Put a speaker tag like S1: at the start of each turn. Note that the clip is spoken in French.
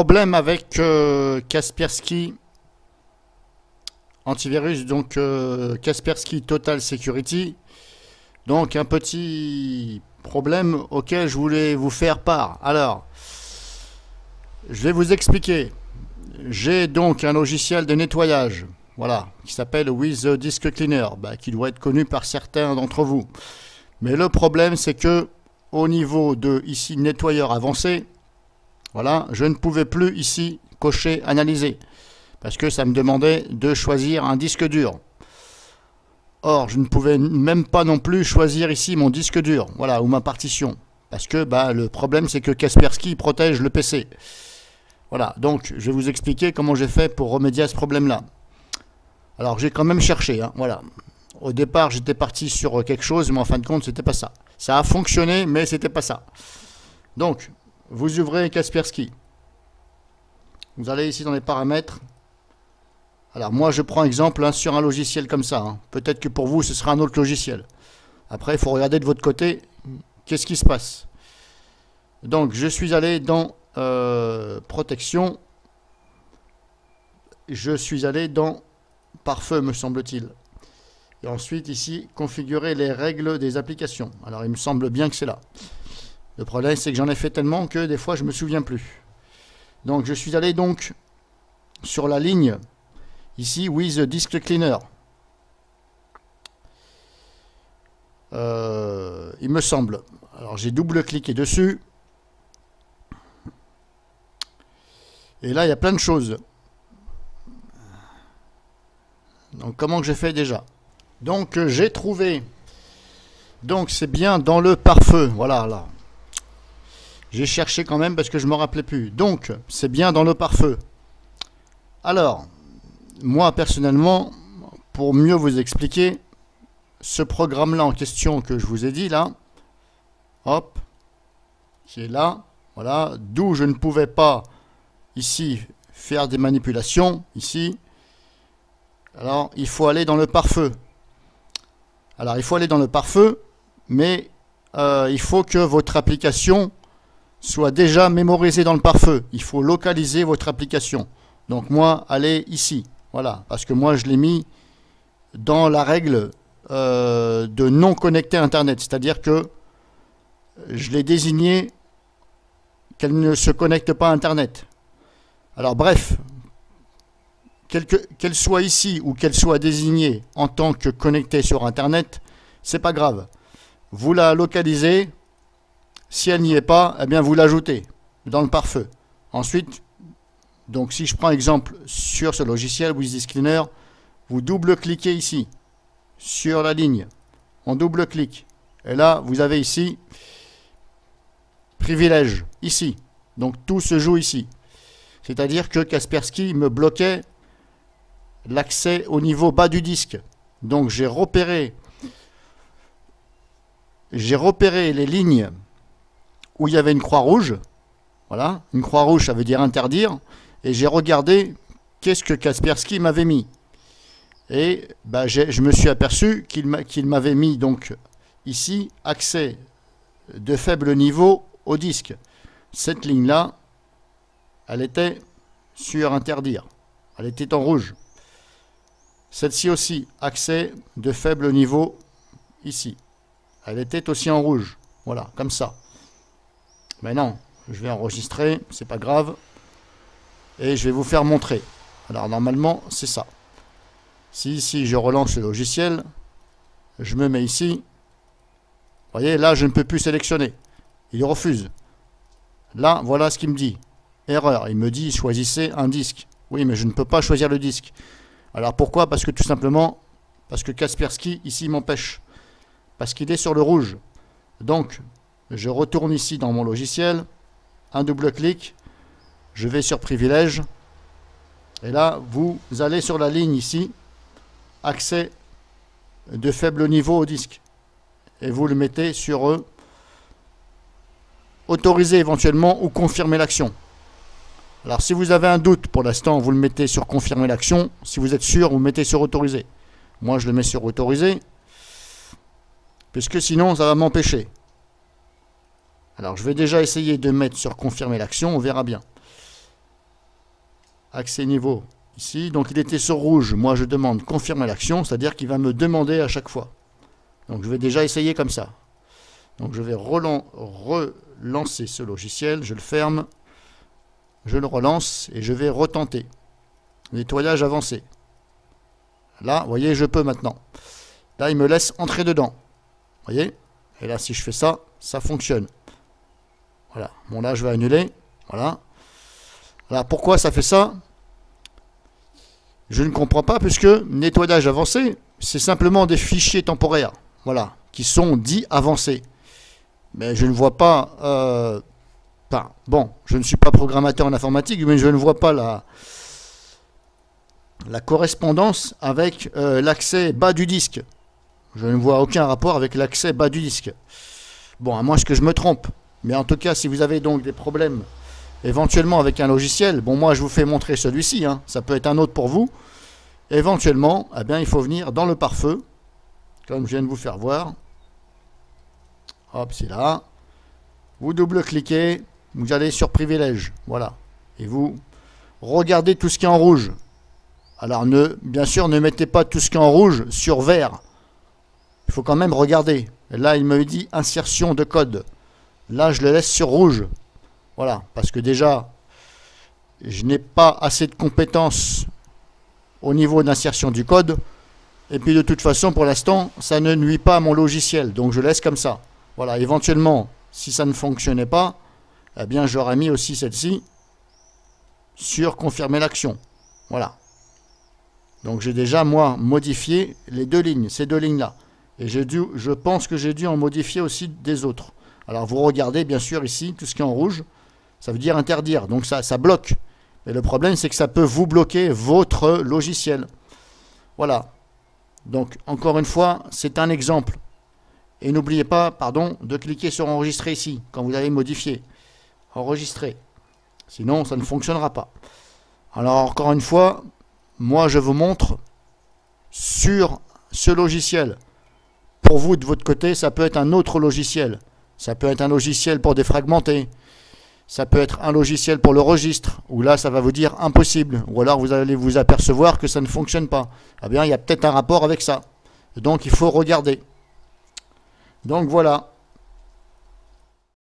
S1: problème avec euh, Kaspersky antivirus, donc euh, Kaspersky Total Security. Donc un petit problème auquel je voulais vous faire part. Alors, je vais vous expliquer. J'ai donc un logiciel de nettoyage, voilà, qui s'appelle With Disk Cleaner, bah, qui doit être connu par certains d'entre vous. Mais le problème, c'est que au niveau de ici nettoyeur avancé, voilà, je ne pouvais plus ici cocher analyser parce que ça me demandait de choisir un disque dur. Or, je ne pouvais même pas non plus choisir ici mon disque dur, voilà, ou ma partition, parce que bah, le problème c'est que Kaspersky protège le PC. Voilà, donc je vais vous expliquer comment j'ai fait pour remédier à ce problème-là. Alors j'ai quand même cherché, hein, voilà. Au départ, j'étais parti sur quelque chose, mais en fin de compte, c'était pas ça. Ça a fonctionné, mais c'était pas ça. Donc, vous ouvrez Kaspersky. Vous allez ici dans les paramètres, alors moi je prends exemple hein, sur un logiciel comme ça. Hein. Peut-être que pour vous ce sera un autre logiciel. Après il faut regarder de votre côté qu'est-ce qui se passe. Donc je suis allé dans euh, protection. Je suis allé dans pare-feu me semble-t-il. Et ensuite ici configurer les règles des applications. Alors il me semble bien que c'est là. Le problème c'est que j'en ai fait tellement que des fois je me souviens plus. Donc je suis allé donc sur la ligne Ici, with disk cleaner. Euh, il me semble. Alors j'ai double-cliqué dessus. Et là, il y a plein de choses. Donc comment que j'ai fait déjà? Donc euh, j'ai trouvé. Donc c'est bien dans le pare-feu. Voilà, là. J'ai cherché quand même parce que je ne me rappelais plus. Donc c'est bien dans le pare-feu. Alors, moi personnellement, pour mieux vous expliquer, ce programme-là en question que je vous ai dit là, hop, qui est là, voilà, d'où je ne pouvais pas ici faire des manipulations, ici. Alors, il faut aller dans le pare-feu. Alors, il faut aller dans le pare-feu, mais euh, il faut que votre application soit déjà mémorisée dans le pare-feu. Il faut localiser votre application. Donc moi, allez ici. Voilà, parce que moi je l'ai mis dans la règle euh, de non connecté à Internet, c'est-à-dire que je l'ai désigné qu'elle ne se connecte pas à Internet. Alors bref, qu'elle soit ici ou qu'elle soit désignée en tant que connectée sur Internet, c'est pas grave. Vous la localisez, si elle n'y est pas, eh bien vous l'ajoutez dans le pare-feu. Ensuite, donc si je prends exemple sur ce logiciel WizDisk Cleaner, vous double-cliquez ici sur la ligne. On double-clique. Et là, vous avez ici privilège, ici. Donc tout se joue ici. C'est-à-dire que Kaspersky me bloquait l'accès au niveau bas du disque. Donc j'ai repéré j'ai repéré les lignes où il y avait une croix rouge. Voilà, une croix rouge ça veut dire interdire et j'ai regardé qu'est-ce que Kaspersky m'avait mis. Et bah, je me suis aperçu qu'il m'avait mis donc ici accès de faible niveau au disque. Cette ligne-là, elle était sur interdire. Elle était en rouge. Celle-ci aussi, accès de faible niveau ici. Elle était aussi en rouge. Voilà, comme ça. Mais non, je vais enregistrer, c'est pas grave et je vais vous faire montrer. Alors normalement, c'est ça. Si ici je relance le logiciel, je me mets ici. Vous voyez, là je ne peux plus sélectionner. Il refuse. Là, voilà ce qu'il me dit. Erreur. Il me dit choisissez un disque. Oui, mais je ne peux pas choisir le disque. Alors pourquoi? Parce que tout simplement, parce que Kaspersky ici m'empêche. Parce qu'il est sur le rouge. Donc, je retourne ici dans mon logiciel, un double clic, je vais sur privilèges. Et là, vous allez sur la ligne ici, accès de faible niveau au disque. Et vous le mettez sur eux. Autoriser éventuellement ou confirmer l'action. Alors si vous avez un doute pour l'instant, vous le mettez sur confirmer l'action. Si vous êtes sûr, vous le mettez sur autoriser. Moi, je le mets sur autoriser. Puisque sinon, ça va m'empêcher. Alors je vais déjà essayer de mettre sur confirmer l'action, on verra bien. accès niveau ici. Donc il était sur rouge. Moi je demande confirmer l'action, c'est-à-dire qu'il va me demander à chaque fois. Donc je vais déjà essayer comme ça. Donc je vais relancer ce logiciel, je le ferme, je le relance et je vais retenter. Nettoyage avancé. Là, vous voyez, je peux maintenant. Là, il me laisse entrer dedans. Vous voyez? Et là, si je fais ça, ça fonctionne. Voilà. Bon, là, je vais annuler. Voilà. Alors, pourquoi ça fait ça? Je ne comprends pas, puisque nettoyage avancé, c'est simplement des fichiers temporaires. Voilà. Qui sont dits avancés. Mais je ne vois pas... Euh, bon, je ne suis pas programmateur en informatique, mais je ne vois pas la, la correspondance avec euh, l'accès bas du disque. Je ne vois aucun rapport avec l'accès bas du disque. Bon, à moins que je me trompe. Mais en tout cas, si vous avez donc des problèmes éventuellement avec un logiciel, bon, moi je vous fais montrer celui-ci, hein, ça peut être un autre pour vous. Éventuellement, eh bien, il faut venir dans le pare-feu, comme je viens de vous faire voir. Hop, c'est là. Vous double-cliquez, vous allez sur privilège, voilà. Et vous regardez tout ce qui est en rouge. Alors, ne, bien sûr, ne mettez pas tout ce qui est en rouge sur vert. Il faut quand même regarder. là, il me dit insertion de code. Là, je le laisse sur rouge. Voilà, parce que déjà, je n'ai pas assez de compétences au niveau d'insertion du code. Et puis de toute façon, pour l'instant, ça ne nuit pas à mon logiciel. Donc je laisse comme ça. Voilà, éventuellement, si ça ne fonctionnait pas, eh bien j'aurais mis aussi celle-ci sur confirmer l'action. Voilà. Donc j'ai déjà, moi, modifié les deux lignes, ces deux lignes-là. Et dû, je pense que j'ai dû en modifier aussi des autres. Alors vous regardez, bien sûr, ici, tout ce qui est en rouge, ça veut dire interdire. Donc ça, bloque. Et le problème, c'est que ça peut vous bloquer votre logiciel. Voilà. Donc, encore une fois, c'est un exemple. Et n'oubliez pas, pardon, de cliquer sur enregistrer ici, quand vous avez modifié. Enregistrer. Sinon, ça ne fonctionnera pas. Alors, encore une fois, moi, je vous montre sur ce logiciel. Pour vous, de votre côté, ça peut être un autre logiciel. Ça peut être un logiciel pour défragmenter. Ça peut être un logiciel pour le registre, où là, ça va vous dire impossible. Ou alors, vous allez vous apercevoir que ça ne fonctionne pas. Eh bien, il y a peut-être un rapport avec ça. Donc, il faut regarder. Donc, voilà.